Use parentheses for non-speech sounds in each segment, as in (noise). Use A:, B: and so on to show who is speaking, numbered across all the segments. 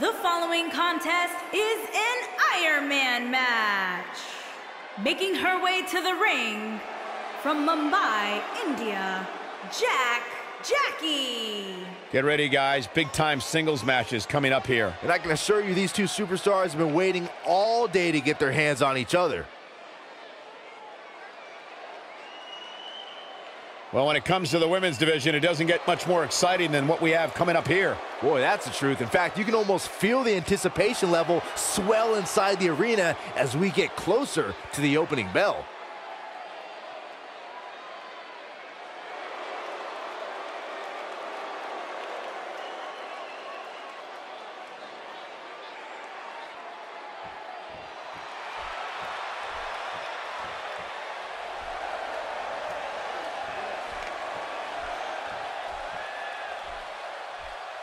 A: The following contest is an Iron Man match. Making her way to the ring from Mumbai, India, Jack Jackie.
B: Get ready, guys. Big time singles matches coming up here.
C: And I can assure you, these two superstars have been waiting all day to get their hands on each other.
B: Well, when it comes to the women's division, it doesn't get much more exciting than what we have coming up here.
C: Boy, that's the truth. In fact, you can almost feel the anticipation level swell inside the arena as we get closer to the opening bell.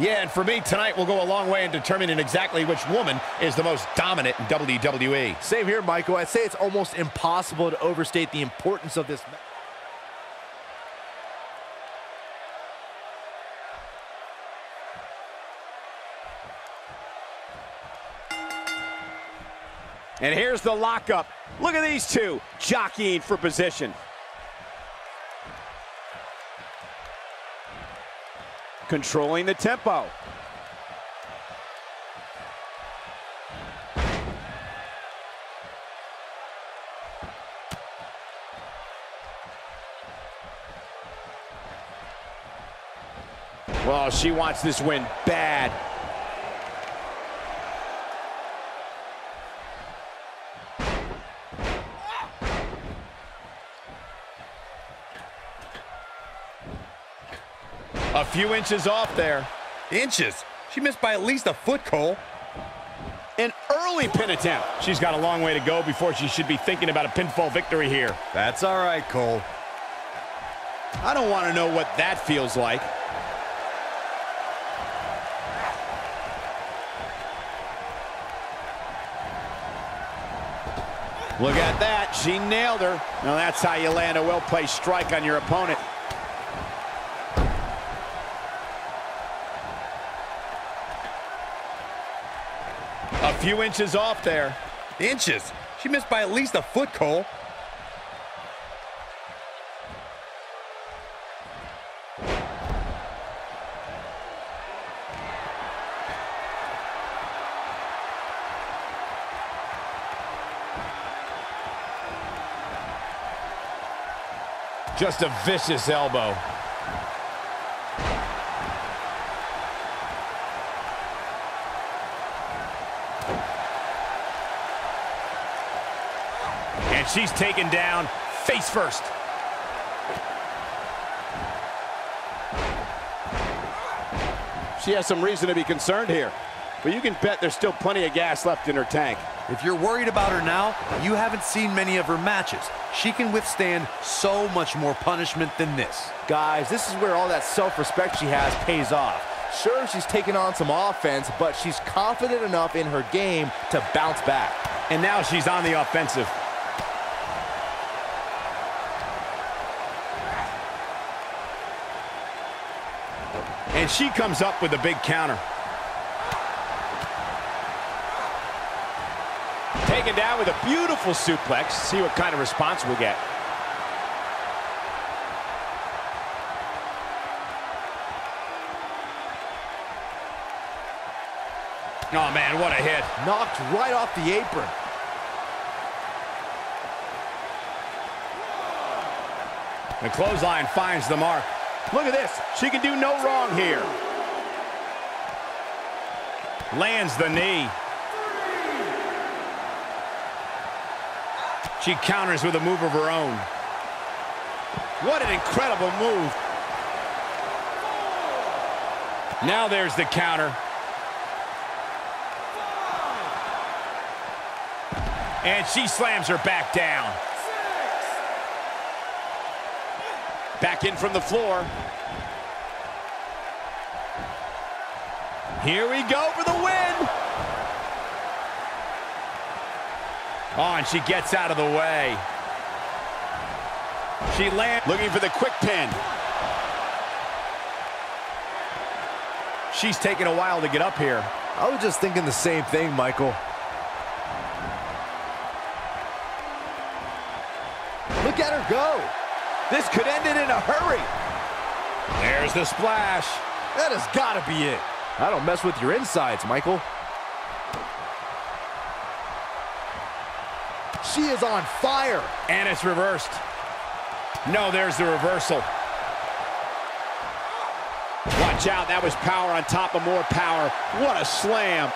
B: Yeah, and for me, tonight will go a long way in determining exactly which woman is the most dominant in WWE.
C: Same here, Michael. I'd say it's almost impossible to overstate the importance of this match.
D: And here's the lockup. Look at these two jockeying for position. Controlling the tempo. Well, she wants this win bad.
B: Few inches off there.
E: Inches? She missed by at least a foot, Cole.
D: An early pin attempt.
B: She's got a long way to go before she should be thinking about a pinfall victory here.
E: That's all right, Cole.
B: I don't want to know what that feels like. Look at that. She nailed her. Now that's how you land a well-placed strike on your opponent. Few inches off there.
E: Inches? She missed by at least a foot, Cole.
B: Just a vicious elbow. She's taken down face first.
D: She has some reason to be concerned here. But you can bet there's still plenty of gas left in her tank.
F: If you're worried about her now, you haven't seen many of her matches. She can withstand so much more punishment than this.
C: Guys, this is where all that self-respect she has pays off. Sure, she's taken on some offense, but she's confident enough in her game to bounce back.
B: And now she's on the offensive. She comes up with a big counter. Taken down with a beautiful suplex. See what kind of response we'll get. Oh, man, what a hit.
C: Knocked right off the apron.
B: The clothesline finds the mark. Look at this. She can do no wrong here. Lands the knee. She counters with a move of her own. What an incredible move. Now there's the counter. And she slams her back down. Back in from the floor. Here we go for the win. Oh, and she gets out of the way. She lands, looking for the quick pin. She's taking a while to get up here.
C: I was just thinking the same thing, Michael. Look at her go.
B: This could end it in a hurry. There's the splash.
C: That has got to be it. I don't mess with your insides, Michael. She is on fire.
B: And it's reversed. No, there's the reversal. Watch out, that was power on top of more power. What a slam.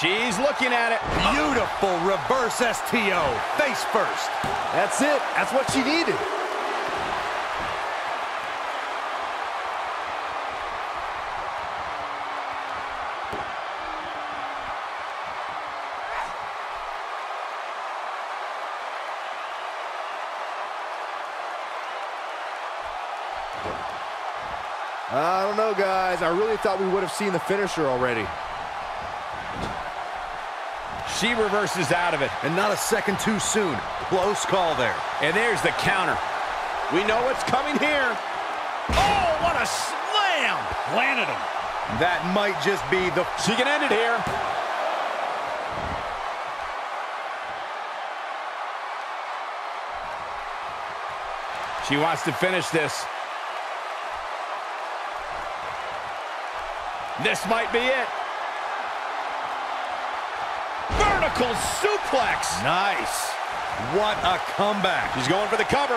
B: She's looking at it.
F: Beautiful reverse STO, face first.
C: That's it. That's what she needed. I don't know, guys. I really thought we would have seen the finisher already.
B: She reverses out of it.
F: And not a second too soon. Close call there.
B: And there's the counter. We know what's coming here. Oh, what a slam!
E: Planted him.
F: That might just be the...
B: She can end it here. She wants to finish this. This might be it. Vertical suplex.
F: Nice. What a comeback.
B: He's going for the cover.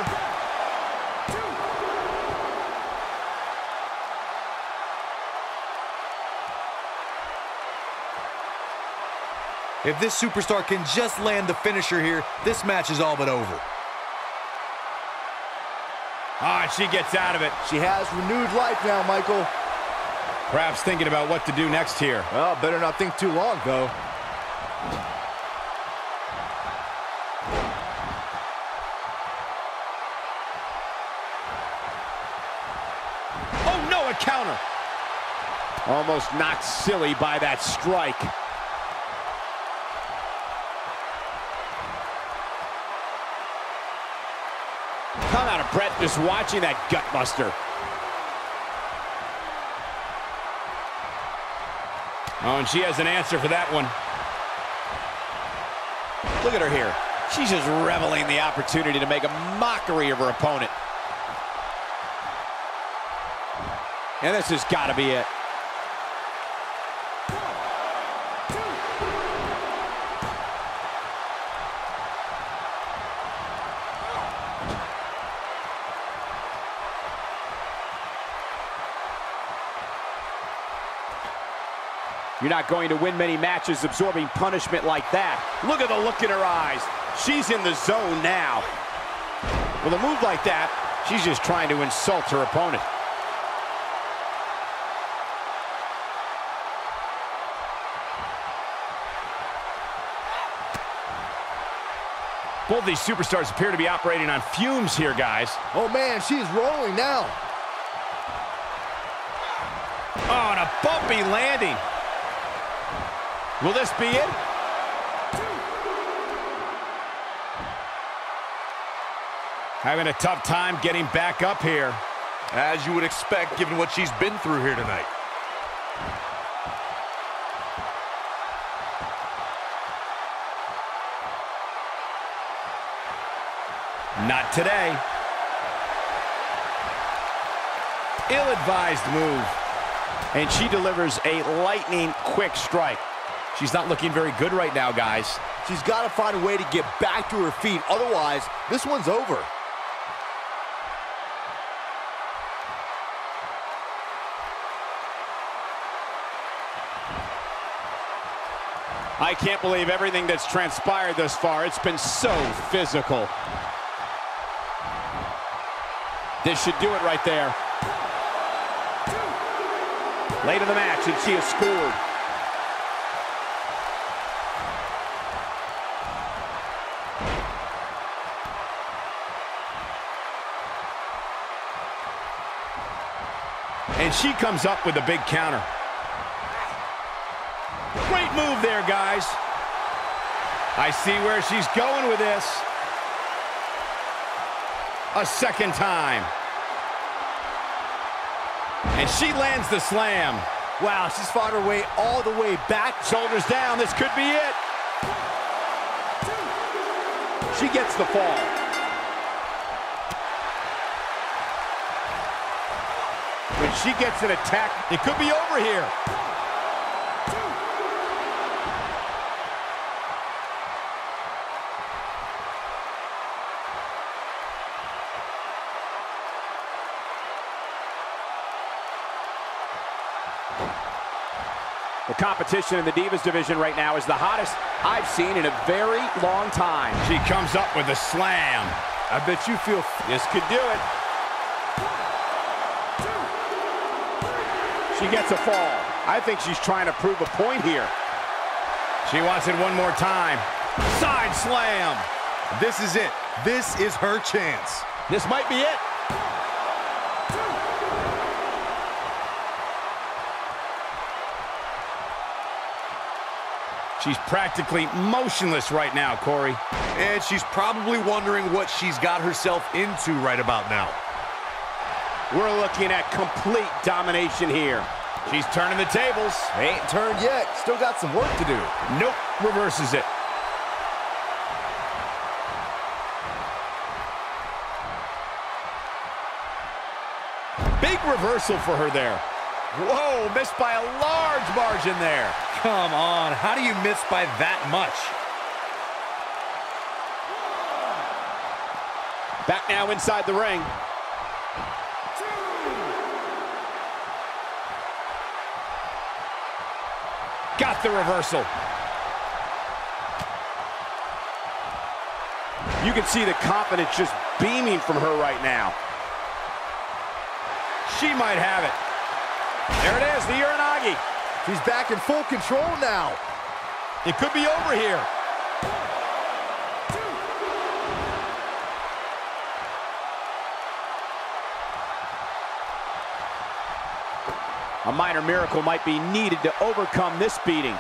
F: If this superstar can just land the finisher here, this match is all but over.
B: Ah, she gets out of it.
C: She has renewed life now, Michael.
B: Perhaps thinking about what to do next here.
C: Well, better not think too long, though.
B: Almost knocked silly by that strike. Come out of breath just watching that gutbuster. Oh, and she has an answer for that one. Look at her here. She's just reveling the opportunity to make a mockery of her opponent. And this has got to be it. You're not going to win many matches absorbing punishment like that. Look at the look in her eyes. She's in the zone now. With a move like that, she's just trying to insult her opponent. Both these superstars appear to be operating on fumes here, guys.
C: Oh, man, she's rolling now.
B: Oh, and a bumpy landing. Will this be it? Having a tough time getting back up here.
F: As you would expect, given what she's been through here tonight.
B: Not today. Ill-advised move. And she delivers a lightning quick strike. She's not looking very good right now, guys.
C: She's got to find a way to get back to her feet. Otherwise, this one's over.
B: I can't believe everything that's transpired thus far. It's been so physical. This should do it right there. Late in the match, and she has scored. And she comes up with a big counter. Great move there, guys. I see where she's going with this. A second time. And she lands the slam.
C: Wow, she's fought her way all the way back.
B: Shoulders down, this could be it. She gets the fall. When she gets an attack, it could be over here.
G: The competition in the Divas division right now is the hottest I've seen in a very long time.
B: She comes up with a slam.
C: I bet you feel
B: This could do it. She gets a fall. I think she's trying to prove a point here. She wants it one more time. Side slam.
F: This is it. This is her chance.
B: This might be it. She's practically motionless right now, Corey.
F: And she's probably wondering what she's got herself into right about now.
B: We're looking at complete domination here. She's turning the tables.
C: ain't turned yet. Still got some work to do.
B: Nope, reverses it. Big reversal for her there. Whoa, missed by a large margin there.
F: Come on, how do you miss by that much?
G: Back now inside the ring.
B: Got the reversal.
G: You can see the confidence just beaming from her right now.
B: She might have it. There it is, the Uranage.
C: She's back in full control now.
B: It could be over here.
G: A minor miracle might be needed to overcome this beating.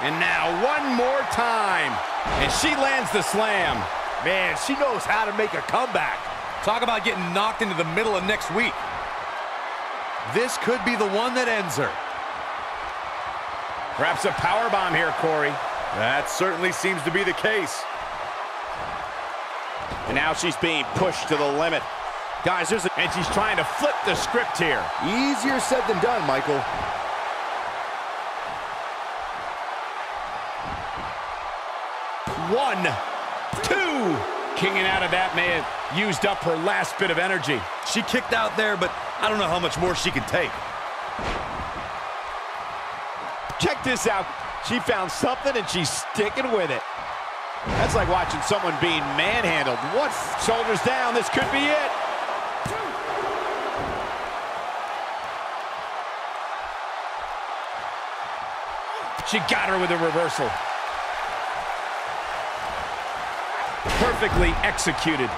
B: And now one more time. And she lands the slam.
C: Man, she knows how to make a comeback.
F: Talk about getting knocked into the middle of next week. This could be the one that ends her.
B: Perhaps a power bomb here, Corey.
F: That certainly seems to be the case.
G: And now she's being pushed to the limit.
B: Guys, there's a, and she's trying to flip the script here.
C: Easier said than done, Michael.
B: One, two. Kinging out of that may have used up her last bit of energy.
F: She kicked out there, but I don't know how much more she can take.
G: Check this out. She found something and she's sticking with it. That's like watching someone being manhandled. What?
B: Shoulders down, this could be it. She got her with a reversal. Perfectly executed.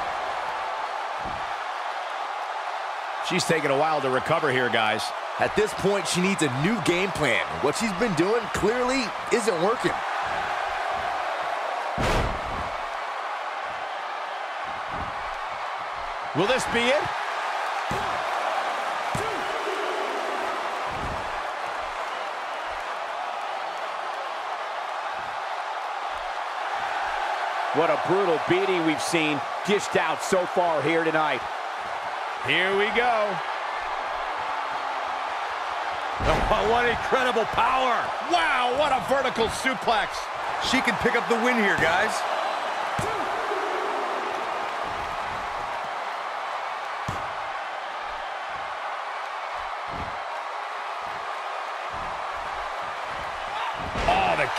B: She's taking a while to recover here, guys.
C: At this point, she needs a new game plan. What she's been doing clearly isn't working.
B: Will this be it?
G: What a brutal beating we've seen dished out so far here tonight.
B: Here we go.
F: Oh, (laughs) what incredible power.
B: Wow, what a vertical suplex.
F: She can pick up the win here, guys.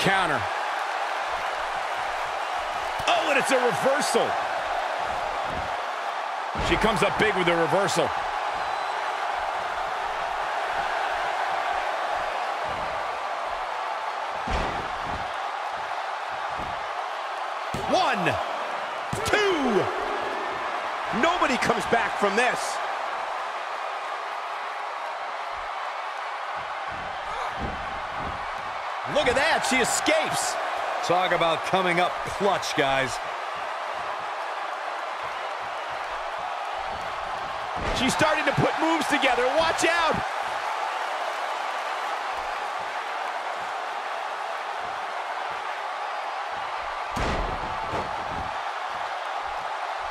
B: Counter. Oh, and it's a reversal. She comes up big with a reversal. One, two. Nobody comes back from this. Look at that, she escapes.
F: Talk about coming up clutch, guys.
B: She's starting to put moves together. Watch out.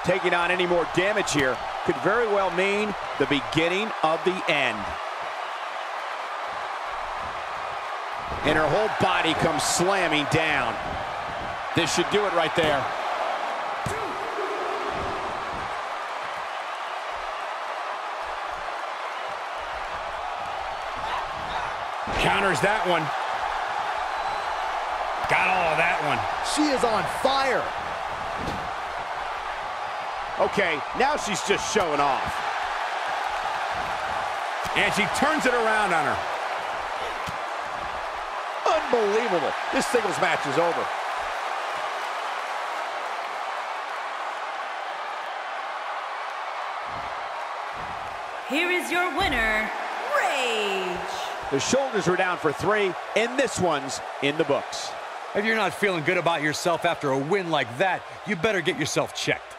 B: Taking on any more damage here could very well mean the beginning of the end. And her whole body comes slamming down. This should do it right there.
D: Counters that one. Got all of that one.
C: She is on fire.
B: Okay, now she's just showing off.
D: And she turns it around on her.
B: Unbelievable. This singles match is over.
A: Here is your winner, Rage.
B: The shoulders were down for three, and this one's in the books.
F: If you're not feeling good about yourself after a win like that, you better get yourself checked.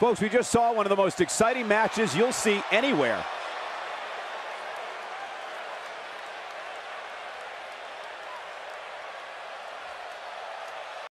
B: Folks, we just saw one of the most exciting matches you'll see anywhere.